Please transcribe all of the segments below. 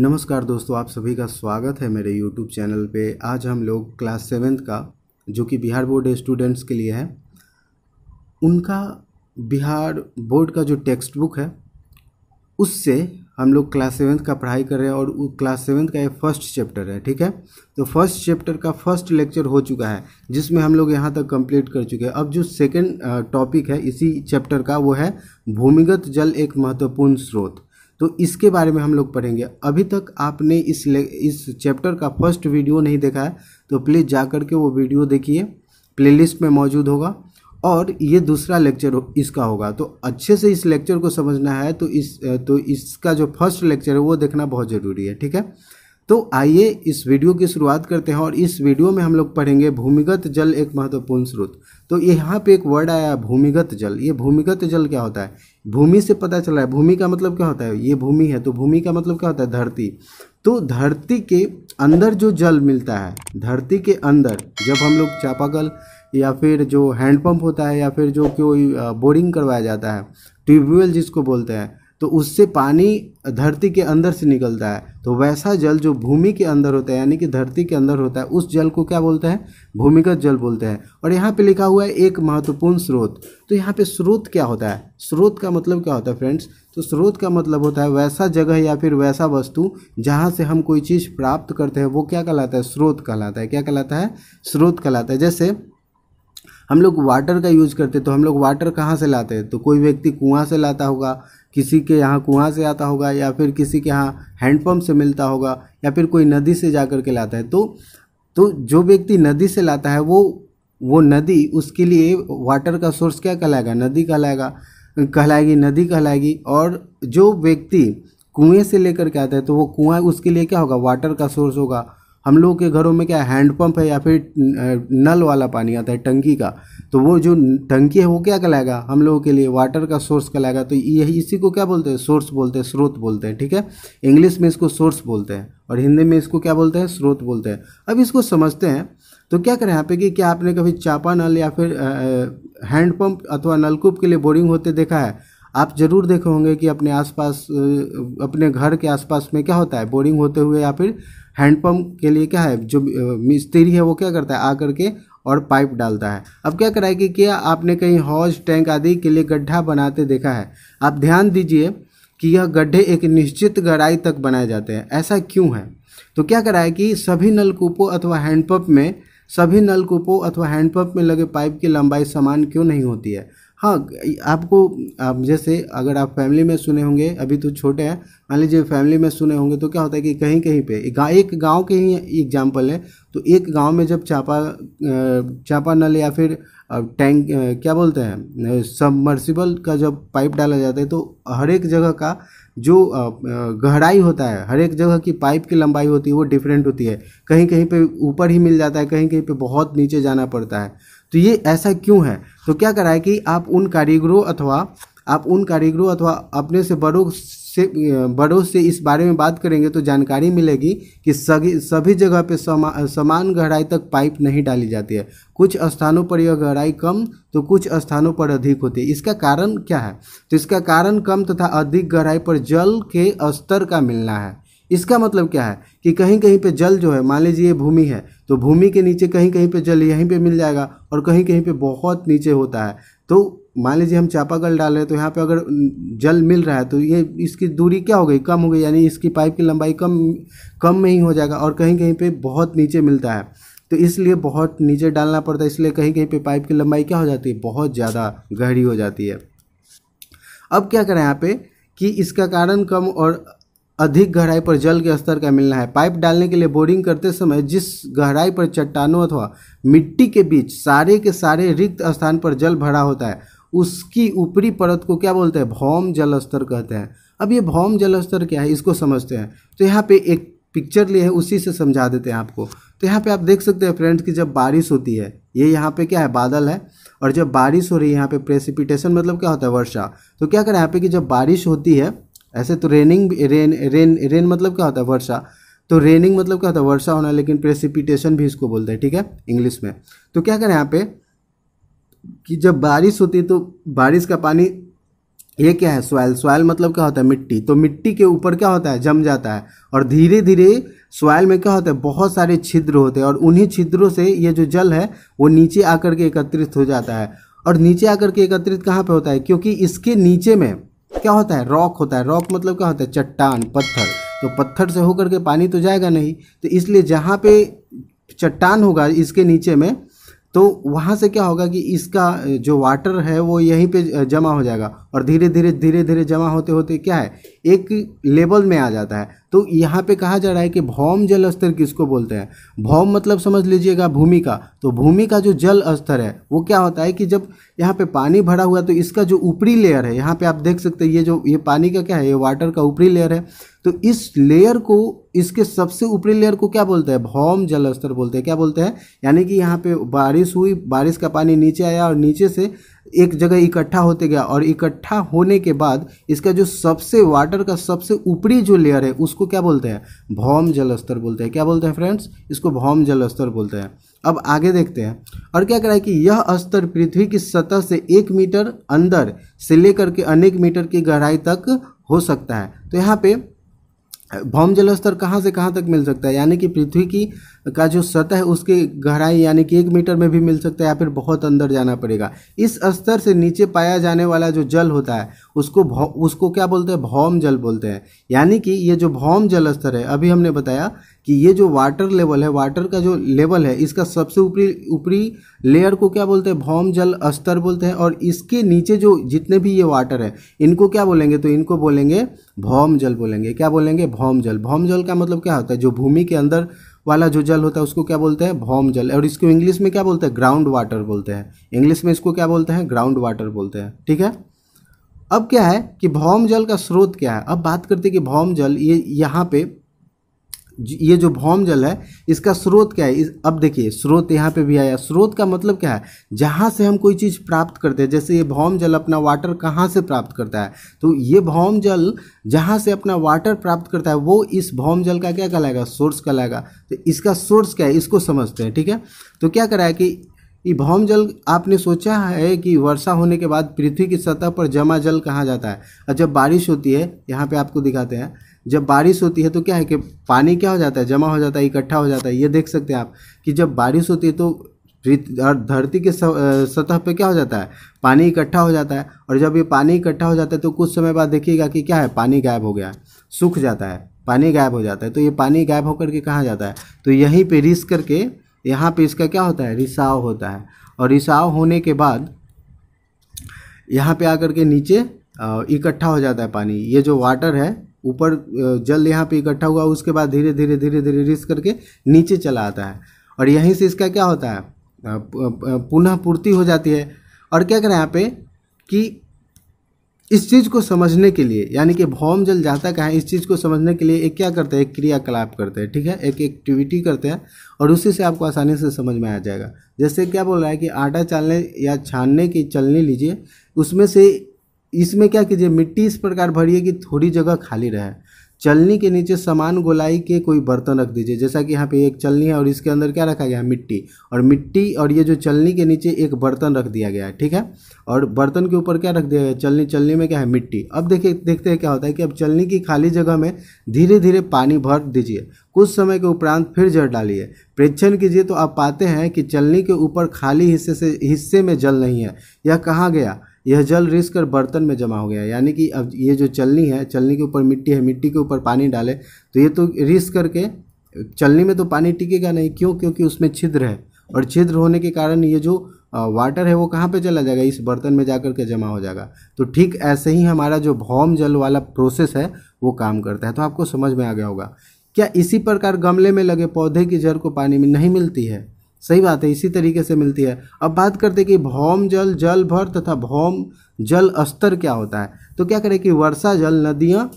नमस्कार दोस्तों, आप सभी का स्वागत है मेरे यूट्यूब चैनल पे। आज हम लोग क्लास सेवेंथ का, जो कि बिहार बोर्ड स्टूडेंट्स के लिए है, उनका बिहार बोर्ड का जो टेक्स्ट बुक है, उससे हम लोग क्लास सेवेंथ का पढ़ाई कर रहे हैं और क्लास सेवेंथ का ये फ़र्स्ट चैप्टर है, ठीक है? तो फ़र्स्ट चैप्टर का फ़र्स्ट लेक्चर हो चुका है, जिसमें हम लोग यहाँ तक कंप्लीट कर चुके हैं। अब जो सेकेंड टॉपिक है, इसी चैप्टर का वो है, भूमिगत जल एक महत्वपूर्ण स्रोत। तो इसके बारे में हम लोग पढ़ेंगे। अभी तक आपने इस इस चैप्टर का फ़र्स्ट वीडियो नहीं देखा है तो प्लीज़ जा कर के वो वीडियो देखिए। प्लेलिस्ट में मौजूद होगा और ये दूसरा लेक्चर हो, इसका होगा। तो अच्छे से इस लेक्चर को समझना है तो इस तो इसका जो फ़र्स्ट लेक्चर है वो देखना बहुत ज़रूरी है ठीक है? तो आइए इस वीडियो की शुरुआत करते हैं और इस वीडियो में हम लोग पढ़ेंगे भूमिगत जल एक महत्वपूर्ण स्रोत। तो यहाँ पे एक वर्ड आया, भूमिगत जल। ये भूमिगत जल क्या होता है? भूमि से पता चला है। भूमि का मतलब क्या होता है? ये भूमि है तो भूमि का मतलब क्या होता है? धरती। तो धरती के अंदर जो जल मिलता है, धरती के अंदर जब हम लोग चापाकल या फिर जो हैंडपम्प होता है या फिर जो कोई बोरिंग करवाया जाता है, ट्यूबवेल जिसको बोलते हैं तो उससे पानी धरती के अंदर से निकलता है। तो वैसा जल जो भूमि के अंदर होता है, यानी कि धरती के अंदर होता है, उस जल को क्या बोलते हैं? भूमिगत जल बोलते हैं। और यहाँ पे लिखा हुआ है एक महत्वपूर्ण स्रोत। तो यहाँ पे स्रोत क्या होता है? स्रोत का मतलब क्या होता है फ्रेंड्स? तो स्रोत का मतलब होता है वैसा जगह या फिर वैसा वस्तु जहाँ से हम कोई चीज़ प्राप्त करते हैं, वो क्या कहलाता है? स्रोत कहलाता है। क्या कहलाता है? स्रोत कहलाता है। जैसे हम लोग वाटर का यूज़ करते तो हम लोग वाटर कहाँ से लाते हैं? तो कोई व्यक्ति कुआँ से लाता होगा किसी के यहाँ कुआँ से आता होगा या फिर किसी के यहाँ हैंडपम्प से मिलता होगा या फिर कोई नदी से जा कर के लाता है तो तो जो व्यक्ति नदी से लाता है, वो वो नदी उसके लिए वाटर का सोर्स क्या कहलाएगा? नदी कहलाएगा, कहलाएगी, नदी कहलाएगी, और जो व्यक्ति कुएँ से लेकर के आता है तो वो कुआँ उसके लिए क्या होगा? वाटर का सोर्स होगा। हम लोग के घरों में क्या हैंडपम्प है या फिर नल वाला पानी आता है टंकी का तो वो जो टंकी है, वो क्या कहलाएगा? हम लोगों के लिए वाटर का सोर्स कहलाएगा। तो यही, इसी को क्या बोलते हैं? सोर्स बोलते हैं, स्रोत बोलते हैं, ठीक है? इंग्लिश में इसको सोर्स बोलते हैं और हिंदी में इसको क्या बोलते हैं? स्रोत बोलते हैं। अब इसको समझते हैं तो क्या करें यहाँ पे कि क्या आपने कभी चापा नल या फिर हैंडपम्प अथवा नलकूप के लिए बोरिंग होते देखा है? आप ज़रूर देखे होंगे कि अपने आसपास अपने घर के आसपास में क्या होता है? बोरिंग होते हुए या फिर हैंडपम्प के लिए क्या है? जो मिस्त्री है वो क्या करता है? आ करके और पाइप डालता है। अब क्या कराए कि क्या आपने कहीं हौज, टैंक आदि के लिए गड्ढा बनाते देखा है? आप ध्यान दीजिए कि यह गड्ढे एक निश्चित गहराई तक बनाए जाते हैं। ऐसा क्यों है? तो क्या कराए कि सभी नलकूपों अथवा हैंडपम्प में, सभी नलकूपों अथवा हैंडपम्प में लगे पाइप की लंबाई समान क्यों नहीं होती है? हाँ आपको, आप जैसे अगर आप फैमिली में सुने होंगे, अभी तो छोटे हैं, मान लीजिए फैमिली में सुने होंगे तो क्या होता है कि कहीं कहीं पे एक गाँव के ही एग्जांपल है तो एक गाँव में जब चापा चापा नल या फिर टैंक क्या बोलते हैं सबमर्सिबल का जब पाइप डाला जाता है तो हर एक जगह का जो गहराई होता है, हर एक जगह की पाइप की लंबाई होती है, वो डिफरेंट होती है। कहीं कहीं पे ऊपर ही मिल जाता है, कहीं कहीं पे बहुत नीचे जाना पड़ता है। तो ये ऐसा क्यों है? तो क्या करा है कि आप उन कारीगरों अथवा आप उन कारीगरों अथवा अपने से बड़ों से बड़ों से इस बारे में बात करेंगे तो जानकारी मिलेगी कि सभी सभी जगह पे समा, समान गहराई तक पाइप नहीं डाली जाती है। कुछ स्थानों पर यह गहराई कम तो कुछ स्थानों पर अधिक होती है। इसका कारण क्या है? तो इसका कारण कम तथा अधिक गहराई पर जल के स्तर का मिलना है। इसका मतलब क्या है कि कहीं कहीं पे जल जो है, मान लीजिए भूमि है तो भूमि के नीचे कहीं कहीं पे जल यहीं पे मिल जाएगा और कहीं कहीं पे बहुत नीचे होता है। तो मान लीजिए हम चापाकल डाल रहे हैं तो यहाँ पे अगर जल मिल रहा है तो ये इसकी दूरी क्या हो गई? कम हो गई, यानी इसकी पाइप की लंबाई कम कम में ही हो जाएगा और कहीं कहीं पे बहुत नीचे मिलता है। तो इसलिए बहुत नीचे डालना पड़ता है, इसलिए कहीं कहीं पे पाइप की लंबाई क्या हो जाती है? बहुत ज़्यादा गहरी हो जाती है। अब क्या करें यहाँ पे कि इसका कारण कम और अधिक गहराई पर जल के स्तर का मिलना है। पाइप डालने के लिए बोरिंग करते समय जिस गहराई पर चट्टानों अथवा मिट्टी के बीच सारे के सारे रिक्त स्थान पर जल भरा होता है, उसकी ऊपरी परत को क्या बोलते हैं? भौम जल स्तर कहते हैं। अब ये भौम जल स्तर क्या है, इसको समझते हैं। तो यहाँ पे एक पिक्चर लिए है, उसी से समझा देते हैं आपको। तो यहाँ पे आप देख सकते हैं फ्रेंड्स कि जब बारिश होती है, ये यहाँ पे क्या है, बादल है। और जब बारिश हो रही है, यहाँ पे प्रेसिपिटेशन मतलब क्या होता है, वर्षा। तो क्या करें, यहाँ पे कि जब बारिश होती है ऐसे तो रेनिंग रेन रेन रेन मतलब क्या होता है? वर्षा। तो रेनिंग मतलब क्या होता है? वर्षा होना, लेकिन प्रेसिपिटेशन भी इसको बोलते हैं, ठीक है? इंग्लिश में। तो क्या करें यहाँ पे? कि जब बारिश होती है तो बारिश का पानी, ये क्या है? सॉयल सॉयल मतलब क्या होता है? मिट्टी। तो मिट्टी के ऊपर क्या होता है? जम जाता है। और धीरे धीरे सॉयल में क्या होता है? बहुत सारे छिद्र होते हैं। और उन्हीं छिद्रों से ये जो जल है, वो नीचे आकर के एकत्रित हो जाता है। और नीचे आकर के एकत्रित कहाँ पे होता है? क्योंकि इसके नीचे में क्या होता है? रॉक होता है। रॉक मतलब क्या होता है? चट्टान, पत्थर। तो पत्थर से होकर के पानी तो जाएगा नहीं। तो इसलिए जहाँ पे चट्टान होगा इसके नीचे में तो वहाँ से क्या होगा कि इसका जो वाटर है वो यहीं पे जमा हो जाएगा। और धीरे धीरे धीरे धीरे जमा होते होते क्या है, एक लेवल में आ जाता है। तो यहाँ पे कहा जा रहा है कि भौम जल स्तर किसको बोलते हैं? भौम मतलब समझ लीजिएगा भूमि का। तो भूमि का जो जल स्तर है, वो क्या होता है कि जब यहाँ पे पानी भरा हुआ तो इसका जो ऊपरी लेयर है, यहाँ पे आप देख सकते हैं, ये जो, ये पानी का क्या है, ये वाटर का ऊपरी लेयर है। तो इस लेयर को, इसके सबसे ऊपरी लेयर को क्या बोलते हैं? भौम जल स्तर बोलते हैं। क्या बोलते हैं? यानी कि यहाँ पे बारिश हुई, बारिश का पानी नीचे आया और नीचे से एक जगह इकट्ठा होते गया और इकट्ठा होने के बाद इसका जो सबसे वाटर का सबसे ऊपरी जो लेयर है, उसको क्या बोलते हैं? भौम जल स्तर बोलते हैं। क्या बोलते हैं फ्रेंड्स इसको भौम जल स्तर बोलते हैं। अब आगे देखते हैं। और क्या करा है कि यह स्तर पृथ्वी की सतह से एक मीटर अंदर से लेकर के अनेक मीटर की गहराई तक हो सकता है। तो यहाँ पे भौम जल स्तर कहाँ से कहाँ तक मिल सकता है? यानी कि पृथ्वी की का जो सतह है, उसकी गहराई यानी कि एक मीटर में भी मिल सकता है या फिर बहुत अंदर जाना पड़ेगा। इस स्तर से नीचे पाया जाने वाला जो जल होता है, उसको उसको क्या बोलते हैं? भौम जल बोलते हैं। यानी कि ये जो भौम जल स्तर है, अभी हमने बताया कि ये जो वाटर लेवल है वाटर का जो लेवल है, इसका सबसे ऊपरी ऊपरी लेयर को क्या बोलते हैं? भौम, जल, स्तर बोलते हैं। और इसके नीचे जो जितने भी ये वाटर है, इनको क्या बोलेंगे? तो इनको बोलेंगे भौम, जल बोलेंगे। क्या बोलेंगे? भौम, जल। भौम, जल का मतलब क्या होता है? जो भूमि के अंदर वाला जो जल होता है, उसको क्या बोलते हैं? भौम, जल। और इसको इंग्लिश में क्या बोलते हैं? ग्राउंड वाटर बोलते हैं। इंग्लिश में इसको क्या बोलते हैं? ग्राउंड वाटर बोलते हैं। ठीक है? अब क्या है कि भौम, जल का स्रोत क्या है? अब बात करते हैं कि भौम, जल ये यहाँ पे ये जो भौम जल है, इसका स्रोत क्या है? इस, अब देखिए, स्रोत यहाँ पे भी आया। स्रोत का मतलब क्या है? जहाँ से हम कोई चीज़ प्राप्त करते हैं, जैसे ये भौम जल अपना वाटर कहाँ से प्राप्त करता है? तो ये भौम जल जहाँ से अपना वाटर प्राप्त करता है, वो इस भौम जल का क्या कहलाएगा? सोर्स कहलाएगा। तो इसका सोर्स क्या है? इसको समझते हैं, ठीक है? तो क्या करा है कि ये भौम जल, आपने सोचा है कि वर्षा होने के बाद पृथ्वी की सतह पर जमा जल कहाँ जाता है? और जब बारिश होती है, यहाँ पे आपको दिखाते हैं जब बारिश होती है तो क्या है कि पानी क्या हो जाता है? जमा हो जाता है, इकट्ठा हो जाता है। ये देख सकते हैं आप कि जब बारिश होती है तो धरती के सतह पे क्या हो जाता है? पानी इकट्ठा हो जाता है। और जब ये पानी इकट्ठा हो जाता है तो कुछ समय बाद देखिएगा कि क्या है? पानी गायब हो गया सूख जाता है, पानी गायब हो जाता है। तो ये पानी गायब होकर के कहाँ जाता है? तो यहीं पे रिस करके, यहाँ पे इसका क्या होता है? रिसाव होता है। और रिसाव होने के बाद यहाँ पे आकर के नीचे इकट्ठा हो जाता है पानी। ये जो वाटर है ऊपर जल यहाँ पे इकट्ठा हुआ, उसके बाद धीरे धीरे धीरे धीरे रिस करके नीचे चला आता है। और यहीं से इसका क्या होता है? पुनः पूर्ति हो जाती है। और क्या करें यहाँ पे कि इस चीज़ को समझने के लिए, यानी कि भौम जल जाता कहाँ इस चीज़ को समझने के लिए एक क्या करते हैं? एक क्रियाकलाप करते हैं, ठीक है? एक एक्टिविटी करते हैं और उसी से आपको आसानी से समझ में आ जाएगा। जैसे क्या बोल रहा है कि आटा चालने या छानने की चलने लीजिए, उसमें से इसमें क्या कीजिए, मिट्टी इस प्रकार भरिए कि थोड़ी जगह खाली रहे। चलनी के नीचे समान गोलाई के कोई बर्तन रख दीजिए। जैसा कि यहाँ पे एक चलनी है और इसके अंदर क्या रखा गया है, मिट्टी। और मिट्टी और ये जो चलनी के नीचे एक बर्तन रख दिया गया है, ठीक है? और बर्तन के ऊपर क्या रख दिया गया चलनी चलनी में क्या है, मिट्टी। अब देखिए, देखते हैं क्या होता है कि अब चलनी की खाली जगह में धीरे धीरे पानी भर दीजिए। कुछ समय के उपरांत फिर जड़ डालिए। प्रेक्षण कीजिए तो आप पाते हैं कि चलनी के ऊपर खाली हिस्से से, हिस्से में जल नहीं है। यह कहाँ गया? यह जल रिस कर बर्तन में जमा हो गया यानी कि अब ये जो चलनी है, चलनी के ऊपर मिट्टी है, मिट्टी के ऊपर पानी डाले तो ये तो रिस करके, चलनी में तो पानी टिकेगा नहीं। क्यों? क्योंकि उसमें छिद्र है। और छिद्र होने के कारण ये जो वाटर है, वो कहाँ पे चला जाएगा? इस बर्तन में जाकर के जमा हो जाएगा। तो ठीक ऐसे ही हमारा जो भौम जल वाला प्रोसेस है, वो काम करता है। तो आपको समझ में आ गया होगा। क्या इसी प्रकार गमले में लगे पौधे की जड़ को पानी में नहीं मिलती है? सही बात है, इसी तरीके से मिलती है। अब बात करते हैं कि भौम जल जल भर तथा भौम जल स्तर क्या होता है? तो क्या करें कि वर्षा जल, नदियाँ,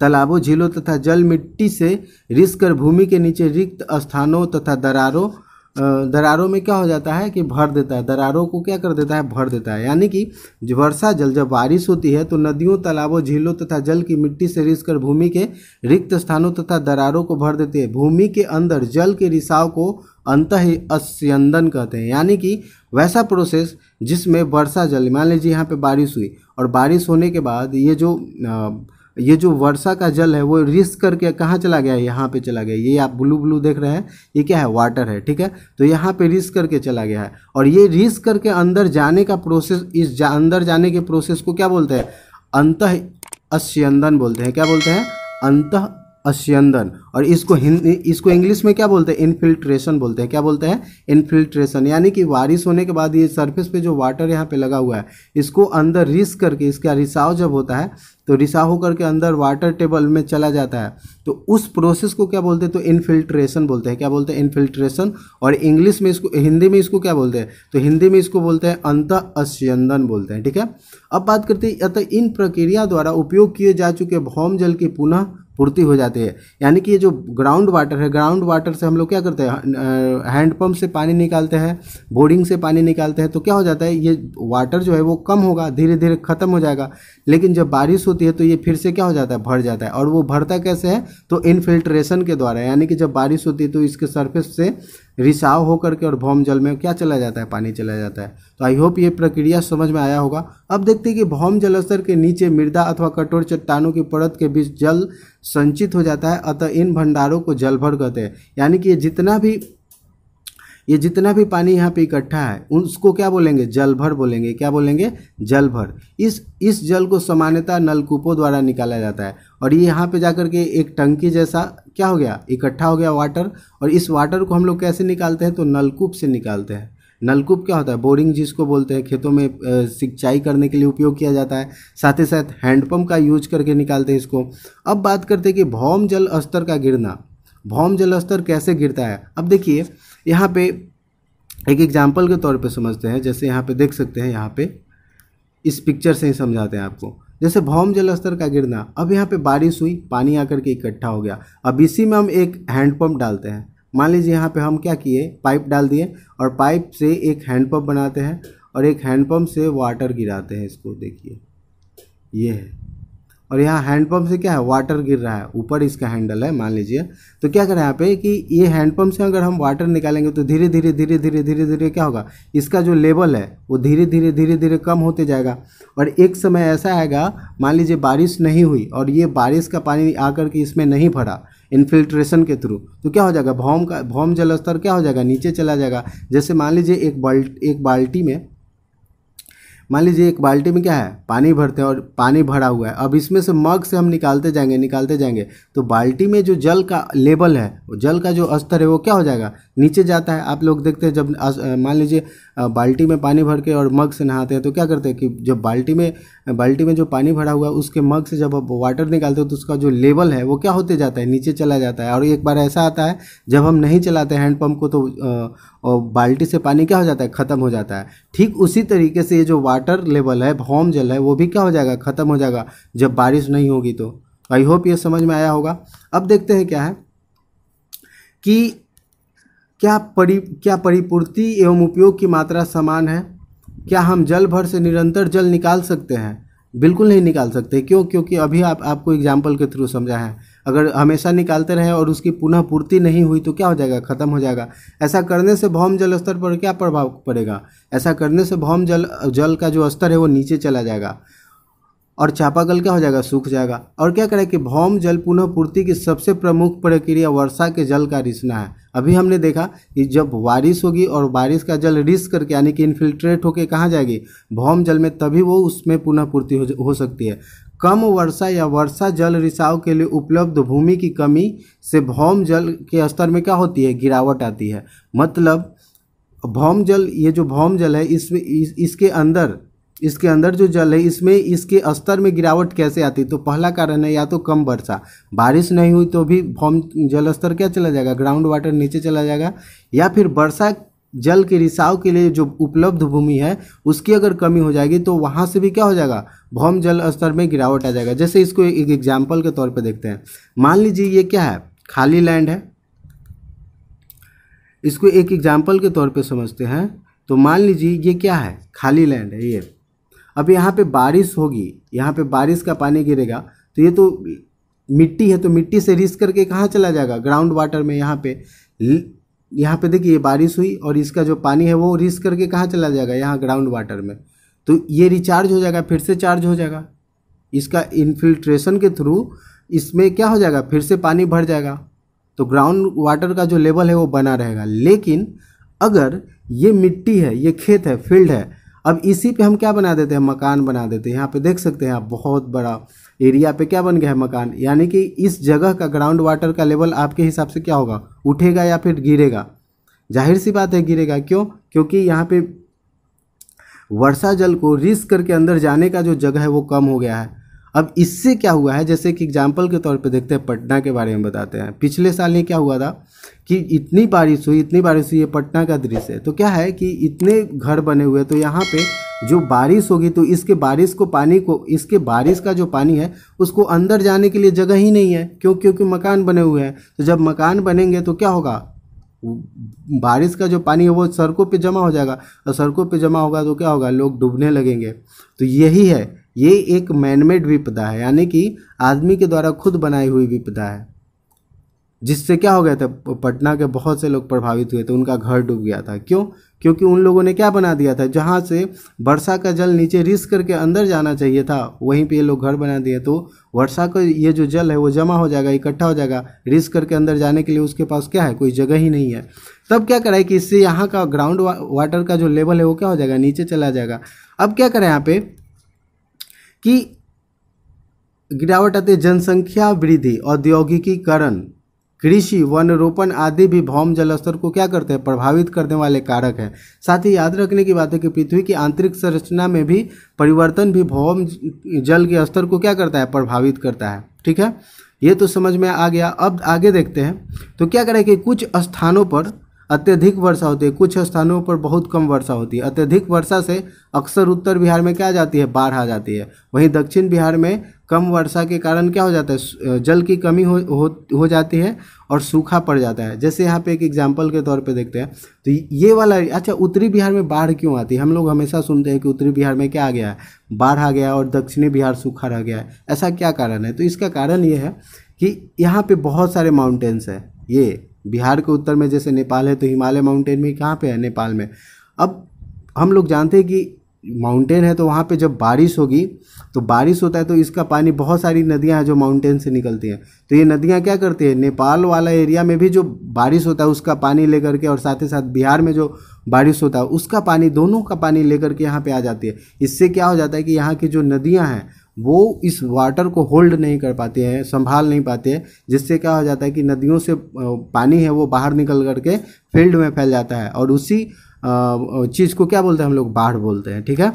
तालाबों, झीलों तथा जल मिट्टी से रिस कर भूमि के नीचे रिक्त स्थानों तथा दरारों दरारों में क्या हो जाता है कि भर देता है। दरारों को क्या कर देता है? भर देता है। यानी कि वर्षा जल, जब बारिश होती है तो नदियों, तालाबों, झीलों तथा जल की मिट्टी से रिस कर भूमि के रिक्त स्थानों तथा दरारों को भर देती है। भूमि के अंदर जल के रिसाव को अंत ही अस्यंदन कहते हैं। यानी कि वैसा प्रोसेस जिसमें वर्षा जल मान लीजिए यहाँ पे बारिश हुई और बारिश होने के बाद ये जो ये जो वर्षा का जल है वो रिस करके कहाँ चला गया? यहाँ पे चला गया। ये आप ब्लू ब्लू देख रहे हैं। ये क्या है? वाटर है ठीक है? तो यहाँ पे रिस करके चला गया है। और ये रिस करके अंदर जाने का प्रोसेस इस जा, अंदर जाने के प्रोसेस को क्या बोलते हैं? अंत अस्यंदन बोलते हैं। क्या बोलते हैं? अंत अस्यंदन। और इसको हिंदी इसको इंग्लिश में क्या बोलते हैं? इनफिल्ट्रेशन बोलते हैं। क्या बोलते हैं? इनफिल्ट्रेशन यानी कि बारिश होने के बाद ये सरफेस पे जो वाटर यहाँ पे लगा हुआ है, इसको अंदर रिस करके, इसका रिसाव जब होता है तो रिसाव होकर के अंदर वाटर टेबल में चला जाता है। तो उस प्रोसेस को क्या बोलते हैं? तो इनफिल्ट्रेशन बोलते हैं। क्या बोलते हैं? इनफिल्ट्रेशन और इंग्लिश में इसको, हिंदी में इसको क्या बोलते हैं? तो हिंदी में इसको बोलते हैं अंत अस्यंदन बोलते हैं, ठीक है? अब बात करते हैं, अतः इन प्रक्रिया द्वारा उपयोग किए जा चुके भौम जल की पुनः पूर्ति हो जाती है। यानी कि ये जो ग्राउंड वाटर है ग्राउंड वाटर से हम लोग क्या करते हैं? हैंडपम्प से पानी निकालते हैं बोरिंग से पानी निकालते हैं तो क्या हो जाता है, ये वाटर जो है वो कम होगा धीरे धीरे ख़त्म हो जाएगा। लेकिन जब बारिश होती है तो ये फिर से क्या हो जाता है, भर जाता है। और वो भरता कैसे है? तो इनफिल्ट्रेशन के द्वारा, यानी कि जब बारिश होती है तो इसके सर्फेस से रिसाव होकर के और भौम जल में क्या चला जाता है? पानी चला जाता है। तो आई होप ये प्रक्रिया समझ में आया होगा। अब देखते हैं कि भौम जलस्तर के नीचे मृदा अथवा कठोर चट्टानों की परत के बीच जल संचित हो जाता है। अतः इन भंडारों को जलभर कहते हैं। यानी कि जितना भी ये जितना भी पानी यहाँ पे इकट्ठा है, उसको क्या बोलेंगे? जल भर बोलेंगे। क्या बोलेंगे? जल भर इस इस जल को सामान्यतः नलकूपों द्वारा निकाला जाता है। और ये यहाँ पे जाकर के एक टंकी जैसा क्या हो गया? इकट्ठा हो गया वाटर और इस वाटर को हम लोग कैसे निकालते हैं? तो नलकूप से निकालते हैं। नलकूप क्या होता है? बोरिंग जिसको बोलते हैं, खेतों में सिंचाई करने के लिए उपयोग किया जाता है। साथ ही साथ हैंडपम्प का यूज़ करके निकालते हैं इसको। अब बात करते हैं कि भौम जल स्तर का गिरना। भौम जल स्तर कैसे गिरता है? अब देखिए यहाँ पे एक एग्ज़ाम्पल के तौर पे समझते हैं, जैसे यहाँ पे देख सकते हैं, यहाँ पे इस पिक्चर से ही समझाते हैं आपको। जैसे भौम जल स्तर का गिरना, अब यहाँ पे बारिश हुई, पानी आकर के इकट्ठा हो गया। अब इसी में हम एक हैंडपम्प डालते हैं। मान लीजिए यहाँ पे हम क्या किए पाइप डाल दिए और पाइप से एक हैंडपम्प बनाते हैं और एक हैंडपम्प से वाटर गिराते हैं इसको, देखिए। ये है। और यहाँ हैंडपम्प से क्या है? वाटर गिर रहा है। ऊपर इसका हैंडल है, मान लीजिए। तो क्या करें यहाँ पे कि ये हैंडपम्प से अगर हम वाटर निकालेंगे तो धीरे धीरे धीरे धीरे धीरे धीरे क्या होगा? इसका जो लेवल है, वो धीरे धीरे धीरे धीरे कम होते जाएगा। और एक समय ऐसा आएगा, मान लीजिए बारिश नहीं हुई और ये बारिश का पानी आकर के इसमें नहीं भरा इन्फिल्ट्रेशन के थ्रू तो क्या हो जाएगा? भौम का, भौम जल स्तर क्या हो जाएगा? नीचे चला जाएगा। जैसे मान लीजिए एक बाल्ट, एक बाल्टी में मान लीजिए एक बाल्टी में क्या है? पानी भरते हैं और पानी भरा हुआ है। अब इसमें से मग से हम निकालते जाएँगे निकालते जाएँगे। तो बाल्टी में जो जल का लेवल है जल का जो स्तर है, वो क्या हो जाएगा? नीचे जाता है। आप लोग देखते हैं जब मान लीजिए बाल्टी में पानी भर के और मग से नहाते हैं तो क्या करते हैं कि जब बाल्टी में बाल्टी में जो पानी भरा हुआ है, उसके मग से जब वाटर निकालते हो तो उसका जो लेवल है, वो क्या होते जाता है? नीचे चला जाता है। और एक बार ऐसा आता है, जब हम नहीं चलाते हैंडपम्प को तो बाल्टी से पानी क्या हो जाता है? ख़त्म हो जाता है। ठीक उसी तरीके से ये जो वाटर लेवल है होम जल है, वो भी क्या हो जाएगा? ख़त्म हो जाएगा। जब बारिश नहीं होगी तो। आई होप ये समझ में आया होगा। अब देखते हैं क्या है कि क्या परि, क्या परिपूर्ति एवं उपयोग की मात्रा समान है? क्या हम जल भर से निरंतर जल निकाल सकते हैं? बिल्कुल नहीं निकाल सकते। क्यों? क्योंकि अभी आप, आपको एग्ज़ाम्पल के थ्रू समझा है। अगर हमेशा निकालते रहे और उसकी पुनः पूर्ति नहीं हुई तो क्या हो जाएगा? ख़त्म हो जाएगा। ऐसा करने से भौम जल स्तर पर क्या प्रभाव पड़ेगा? ऐसा करने से भौम जल जल का जो स्तर है वो नीचे चला जाएगा और चापाकल क्या हो जाएगा? सूख जाएगा। और क्या करें कि भौम जल पुनः पूर्ति की सबसे प्रमुख प्रक्रिया वर्षा के जल का रिसना है। अभी हमने देखा कि जब बारिश होगी और बारिश का जल रिस करके यानी कि इन्फिल्ट्रेट होकर कहाँ जाएगी? भौम जल में तभी वो उसमें पुनः पूर्ति हो, हो सकती है। कम वर्षा या वर्षा जल रिसाव के लिए उपलब्ध भूमि की कमी से भौम जल के स्तर में क्या होती है? गिरावट आती है। मतलब भौम जल ये जो भौम जल है इसमें इस, इसके अंदर इसके अंदर जो जल है इसमें इसके स्तर में गिरावट कैसे आती? तो पहला कारण है या तो कम वर्षा। बारिश नहीं हुई तो भी भौम जल स्तर क्या चला जाएगा? ग्राउंड वाटर नीचे चला जाएगा। या फिर वर्षा जल के रिसाव के लिए जो उपलब्ध भूमि है, उसकी अगर कमी हो जाएगी तो वहाँ से भी क्या हो जाएगा? भौम जल स्तर में गिरावट आ जाएगा। जैसे इसको एक एग्ज़ाम्पल के तौर पर देखते हैं। मान लीजिए ये क्या है? खाली लैंड है। इसको एक एग्ज़ाम्पल के तौर पे समझते हैं। तो मान लीजिए ये क्या है? खाली लैंड है ये। अब यहाँ पे बारिश होगी। यहाँ पे बारिश का पानी गिरेगा। तो ये तो मिट्टी है तो मिट्टी से रिस करके कहाँ चला जाएगा? ग्राउंड वाटर में यहाँ पे। यहाँ पे देखिए ये बारिश हुई और इसका जो पानी है वो रिस करके कहाँ चला जाएगा? यहाँ ग्राउंड वाटर में। तो ये रिचार्ज हो जाएगा, फिर से चार्ज हो जाएगा। इसका इन्फिल्ट्रेशन के थ्रू इसमें क्या हो जाएगा? फिर से पानी भर जाएगा। तो ग्राउंड वाटर का जो लेवल है वो बना रहेगा। लेकिन अगर ये मिट्टी है, ये खेत है फ़ील्ड है, अब इसी पे हम क्या बना देते हैं? मकान बना देते हैं। यहाँ पे देख सकते हैं आप, बहुत बड़ा एरिया पे क्या बन गया है मकान? यानी कि इस जगह का ग्राउंड वाटर का लेवल आपके हिसाब से क्या होगा? उठेगा या फिर गिरेगा? ज़ाहिर सी बात है गिरेगा। क्यों? क्योंकि यहाँ पे वर्षा जल को रिस्क करके अंदर जाने का जो जगह है वो कम हो गया है। अब इससे क्या हुआ है? जैसे कि एग्ज़ाम्पल के तौर पे देखते हैं, पटना के बारे में बताते हैं। पिछले साल ये क्या हुआ था कि इतनी बारिश हुई, इतनी बारिश हुई, ये पटना का दृश्य है। तो क्या है कि इतने घर बने हुए तो यहाँ पे जो बारिश होगी तो इसके बारिश को पानी को, इसके बारिश का जो पानी है, उसको अंदर जाने के लिए जगह ही नहीं है। क्यों? क्योंकि मकान बने हुए हैं। तो जब मकान बनेंगे तो क्या होगा? बारिश का जो पानी है, वो सड़कों पे जमा हो जाएगा। और सड़कों पे जमा होगा तो क्या होगा? लोग डूबने लगेंगे। तो यही है। ये एक मैनमेड विपदा है। यानी कि आदमी के द्वारा खुद बनाई हुई विपदा है। जिससे क्या हो गया था? पटना के बहुत से लोग प्रभावित हुए थे। उनका घर डूब गया था। क्यों? क्योंकि उन लोगों ने क्या बना दिया था? जहाँ से वर्षा का जल नीचे रिस करके अंदर जाना चाहिए था वहीं पे ये लोग घर बना दिए। तो वर्षा का ये जो जल है वो जमा हो जाएगा इकट्ठा हो जाएगा रिस करके अंदर जाने के लिए उसके पास क्या है? कोई जगह ही नहीं है। तब क्या कराए कि इससे यहाँ का ग्राउंड वा, वाटर का जो लेवल है वो क्या हो जाएगा? नीचे चला जाएगा। अब क्या करें यहाँ पे कि गिरावट आते जनसंख्या वृद्धि औद्योगिकीकरण। कृषि वन रोपण आदि भी भौम जल स्तर को क्या करते हैं? प्रभावित करने वाले कारक हैं। साथ ही याद रखने की बात है कि पृथ्वी की आंतरिक संरचना में भी परिवर्तन भी भौम जल के स्तर को क्या करता है? प्रभावित करता है। ठीक है? ये तो समझ में आ गया। अब आगे देखते हैं। तो क्या करें कि कुछ स्थानों पर अत्यधिक वर्षा होती है। कुछ स्थानों पर बहुत कम वर्षा होती है। अत्यधिक वर्षा से अक्सर उत्तर बिहार में क्या आ जाती है? बाढ़ आ जाती है। वहीं दक्षिण बिहार में कम वर्षा के कारण क्या हो जाता है? जल की कमी हो हो, हो जाती है और सूखा पड़ जाता है। जैसे यहाँ पे एक एग्ज़ाम्पल के तौर पे देखते हैं। तो ये वाला अच्छा उत्तरी बिहार में बाढ़ क्यों आती है? हम लोग हमेशा सुनते हैं कि उत्तरी बिहार में क्या आ गया है? बाढ़ आ गया और दक्षिणी बिहार सूखा रह गया है। ऐसा क्या कारण है? तो इसका कारण ये है कि यहाँ पे बहुत सारे माउंटेन्स हैं। ये बिहार के उत्तर में जैसे नेपाल है तो हिमालय माउंटेन भी कहाँ पे है नेपाल में? अब हम लोग जानते हैं कि माउंटेन है तो वहाँ पे जब बारिश होगी तो बारिश होता है तो इसका पानी बहुत सारी नदियाँ हैं जो माउंटेन से निकलती हैं। तो ये नदियाँ क्या करती है? नेपाल वाला एरिया में भी जो बारिश होता है, उसका पानी लेकर के और साथ ही साथ बिहार में जो बारिश होता है, उसका पानी, दोनों का पानी लेकर के यहाँ पे आ जाती है। इससे क्या हो जाता है कि यहाँ की जो नदियाँ हैं वो इस वाटर को होल्ड नहीं कर पाते हैं, संभाल नहीं पाते हैं, जिससे क्या हो जाता है कि नदियों से पानी है वो बाहर निकल करके फ़ील्ड में फैल जाता है और उसी चीज़ को क्या बोलते हैं हम लोग? बाढ़ बोलते हैं, ठीक है?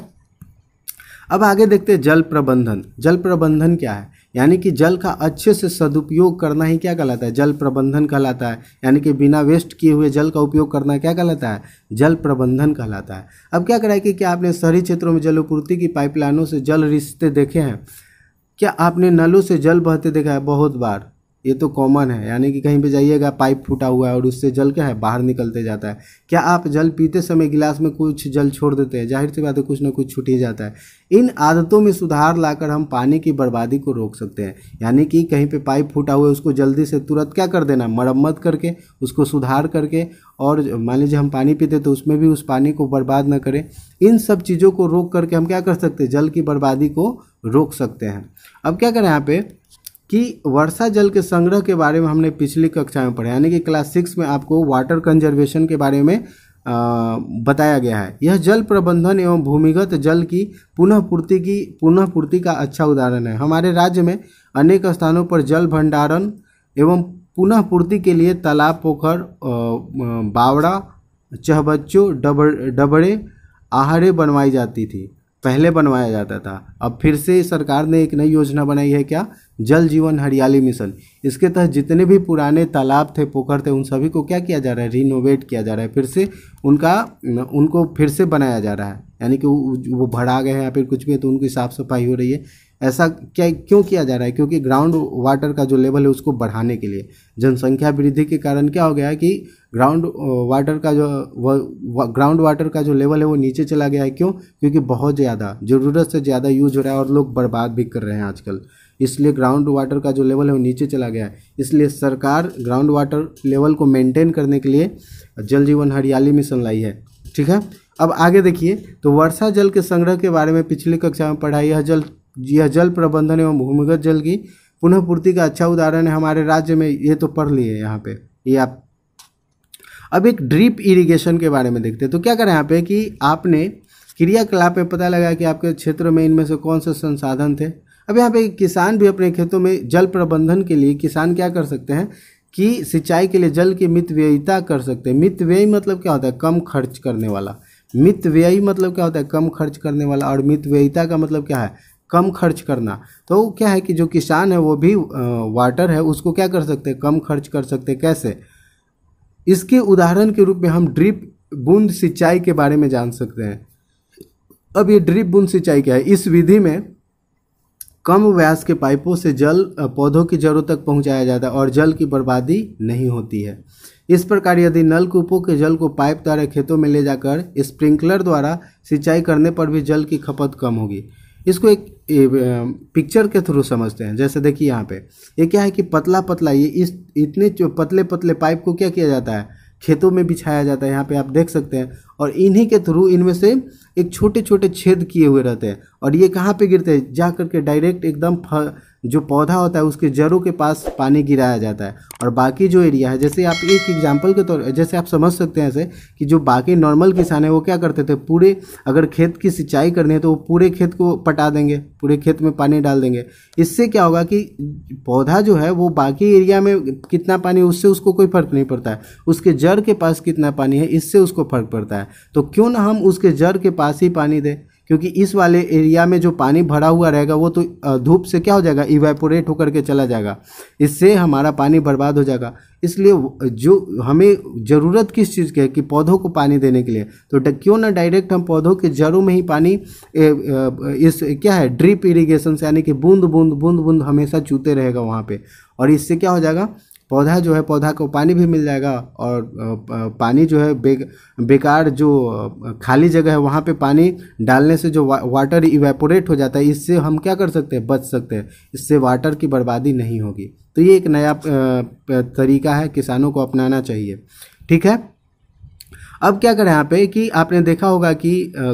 अब आगे देखते हैं जल प्रबंधन। जल प्रबंधन क्या है? यानी कि जल का अच्छे से सदुपयोग करना ही क्या कहलाता है? जल प्रबंधन कहलाता है। यानी कि बिना वेस्ट किए हुए जल का उपयोग करना क्या कहलाता है? जल प्रबंधन कहलाता है। अब क्या कराए कि क्या आपने शहरी क्षेत्रों में जलपूर्ति की पाइपलाइनों से जल रिश्ते देखे हैं? क्या आपने नलों से जल बहते देखा है? बहुत बार। ये तो कॉमन है, यानी कि कहीं पे जाइएगा, पाइप फूटा हुआ है और उससे जल क्या है? बाहर निकलते जाता है। क्या आप जल पीते समय गिलास में कुछ जल छोड़ देते हैं? ज़ाहिर सी बात है, कुछ ना कुछ छूट ही जाता है। इन आदतों में सुधार लाकर हम पानी की बर्बादी को रोक सकते हैं। यानी कि कहीं पे पाइप फूटा हुआ है, उसको जल्दी से तुरंत क्या कर देना मरम्मत करके, उसको सुधार करके और मान लीजिए हम पानी पीते तो उसमें भी उस पानी को बर्बाद न करें। इन सब चीज़ों को रोक करके हम क्या कर सकते हैं? जल की बर्बादी को रोक सकते हैं। अब क्या करें यहाँ पे? कि वर्षा जल के संग्रह के बारे में हमने पिछली कक्षा में पढ़ा यानी कि क्लास सिक्स में आपको वाटर कंजर्वेशन के बारे में आ, बताया गया है। यह जल प्रबंधन एवं भूमिगत जल की पुनः पूर्ति की पुनः पूर्ति का अच्छा उदाहरण है। हमारे राज्य में अनेक स्थानों पर जल भंडारण एवं पुनः पूर्ति के लिए तालाब पोखर बावड़ा चहबच्चों डबड़ डबड़े आहरे बनवाई जाती थी। पहले बनवाया जाता था। अब फिर से सरकार ने एक नई योजना बनाई है क्या? जल जीवन हरियाली मिशन। इसके तहत जितने भी पुराने तालाब थे, पोखर थे, उन सभी को क्या किया जा रहा है? रिनोवेट किया जा रहा है। फिर से उनका, उनको फिर से बनाया जा रहा है। यानी कि वो भरा गए हैं या फिर कुछ भी है तो उनकी साफ़ सफ़ाई हो रही है। ऐसा क्या, क्यों किया जा रहा है? क्योंकि ग्राउंड वाटर का जो लेवल है, उसको बढ़ाने के लिए जनसंख्या वृद्धि के कारण क्या हो गया है कि ग्राउंड वाटर का जो ग्राउंड वाटर का जो लेवल है वो नीचे चला गया है। क्यों? क्योंकि बहुत ज़्यादा, ज़रूरत से ज़्यादा यूज़ हो रहा है और लोग बर्बाद भी कर रहे हैं आजकल। इसलिए ग्राउंड वाटर का जो लेवल है वो नीचे चला गया है। इसलिए सरकार ग्राउंड वाटर लेवल को मेंटेन करने के लिए जल जीवन हरियाली मिशन लाई है। ठीक है? अब आगे देखिए तो वर्षा जल के संग्रह के बारे में पिछली कक्षा में पढ़ा, यह जल यह जल प्रबंधन एवं भूमिगत जल की पुनः पूर्ति का अच्छा उदाहरण है हमारे राज्य में। ये तो पढ़ लिए यहाँ पे। ये आप अब एक ड्रिप इरिगेशन के बारे में देखते हैं। तो क्या करें यहाँ पे कि आपने क्रियाकलाप में पता लगा कि आपके क्षेत्र में इनमें से कौन से संसाधन थे। अब यहाँ पे किसान भी अपने खेतों में जल प्रबंधन के लिए किसान क्या कर सकते हैं कि सिंचाई के लिए जल की मित व्ययिता कर सकते हैं। मित व्यय मतलब क्या होता है? कम खर्च करने वाला। मित व्ययी मतलब क्या होता है? कम खर्च करने वाला। और मित व्ययिता का मतलब क्या है? कम खर्च करना। तो क्या है कि जो किसान है वो भी वाटर है, उसको क्या कर सकते हैं? कम खर्च कर सकते कैसे? इसके उदाहरण के रूप में हम ड्रिप बूंद सिंचाई के बारे में जान सकते हैं। अब ये ड्रिप बूंद सिंचाई क्या है? इस विधि में कम व्यास के पाइपों से जल पौधों की जड़ों तक पहुँचाया जाता है और जल की बर्बादी नहीं होती है। इस प्रकार यदि नलकूपों के जल को पाइप द्वारा खेतों में ले जाकर स्प्रिंकलर द्वारा सिंचाई करने पर भी जल की खपत कम होगी। इसको एक पिक्चर के थ्रू समझते हैं। जैसे देखिए यहाँ पे, ये क्या है कि पतला पतला, ये इस, इतने पतले पतले पाइप को क्या किया जाता है? खेतों में बिछाया जाता है। यहाँ पे आप देख सकते हैं। और इन्हीं के थ्रू इनमें से एक छोटे छोटे छेद किए हुए रहते हैं। और ये कहाँ पे गिरते हैं? जा करके डायरेक्ट एकदम जो पौधा होता है, उसके जड़ों के पास पानी गिराया जाता है। और बाकी जो एरिया है, जैसे आप एक एग्ज़ाम्पल के तौर, जैसे आप समझ सकते हैं ऐसे कि जो बाकी नॉर्मल किसान है, वो क्या करते थे? पूरे, अगर खेत की सिंचाई करनी है तो वो पूरे खेत को पटा देंगे, पूरे खेत में पानी डाल देंगे। इससे क्या होगा कि पौधा जो है, वो बाकी एरिया में कितना पानी, उससे उसको कोई फ़र्क नहीं पड़ता है। उसके जड़ के पास कितना पानी है, इससे उसको फ़र्क पड़ता है। तो क्यों ना हम उसके जड़ के पास ही पानी दें? क्योंकि इस वाले एरिया में जो पानी भरा हुआ रहेगा वो तो धूप से क्या हो जाएगा? इवेपोरेट होकर के चला जाएगा। इससे हमारा पानी बर्बाद हो जाएगा। इसलिए जो हमें ज़रूरत किस चीज़ की है? कि पौधों को पानी देने के लिए। तो क्यों ना डायरेक्ट हम पौधों के जड़ों में ही पानी ए, इस क्या है? ड्रिप इरिगेशन से यानी कि बूंद बूंद बूंद बूंद हमेशा चूते रहेगा वहाँ पे। और इससे क्या हो जाएगा? पौधा जो है पौधा को पानी भी मिल जाएगा और पानी जो है बे बेकार जो खाली जगह है वहाँ पे पानी डालने से जो वा, वाटर इवेपोरेट हो जाता है इससे हम क्या कर सकते हैं? बच सकते हैं। इससे वाटर की बर्बादी नहीं होगी। तो ये एक नया तरीका है किसानों को अपनाना चाहिए। ठीक है? अब क्या करें यहाँ पे कि आपने देखा होगा कि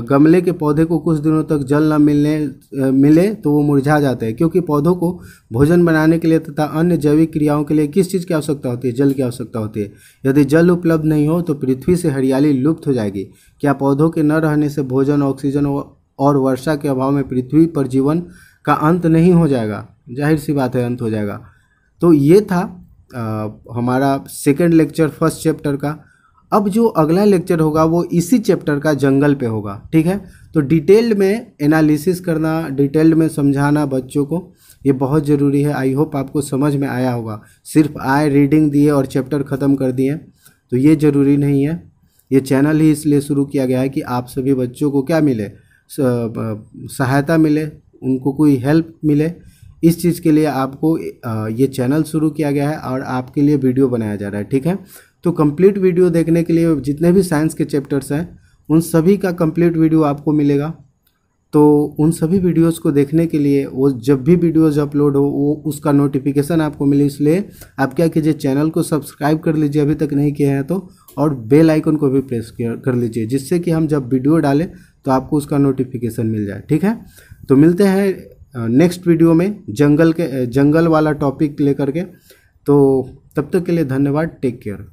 गमले के पौधे को कुछ दिनों तक जल न मिलने मिले तो वो मुरझा जाते हैं। क्योंकि पौधों को भोजन बनाने के लिए तथा अन्य जैविक क्रियाओं के लिए किस चीज़ की आवश्यकता होती है? जल की आवश्यकता होती है। यदि जल उपलब्ध नहीं हो तो पृथ्वी से हरियाली लुप्त हो जाएगी। क्या पौधों के न रहने से भोजन ऑक्सीजन और वर्षा के अभाव में पृथ्वी पर जीवन का अंत नहीं हो जाएगा? ज़ाहिर सी बात है अंत हो जाएगा। तो ये था आ, हमारा सेकेंड लेक्चर फ़र्स्ट चैप्टर का। अब जो अगला लेक्चर होगा वो इसी चैप्टर का जंगल पे होगा, ठीक है? तो डिटेल्ड में एनालिसिस करना, डिटेल्ड में समझाना बच्चों को, ये बहुत ज़रूरी है। आई होप आपको समझ में आया होगा। सिर्फ़ आए रीडिंग दिए और चैप्टर ख़त्म कर दिए तो ये ज़रूरी नहीं है। ये चैनल ही इसलिए शुरू किया गया है कि आप सभी बच्चों को क्या मिले? सहायता मिले, उनको कोई हेल्प मिले। इस चीज़ के लिए आपको ये चैनल शुरू किया गया है और आपके लिए वीडियो बनाया जा रहा है, ठीक है? तो कंप्लीट वीडियो देखने के लिए जितने भी साइंस के चैप्टर्स हैं, उन सभी का कंप्लीट वीडियो आपको मिलेगा। तो उन सभी वीडियोस को देखने के लिए, वो जब भी वीडियोस अपलोड हो, वो उसका नोटिफिकेशन आपको मिले। इसलिए आप क्या कीजिए चैनल को सब्सक्राइब कर लीजिए, अभी तक नहीं किए हैं तो और बेल आइकन को भी प्रेस कर लीजिए, जिससे कि हम जब वीडियो डालें तो आपको उसका नोटिफिकेशन मिल जाए, ठीक है? तो मिलते हैं नेक्स्ट वीडियो में, जंगल के जंगल वाला टॉपिक लेकर के। तो तब तक के लिए धन्यवाद टेक केयर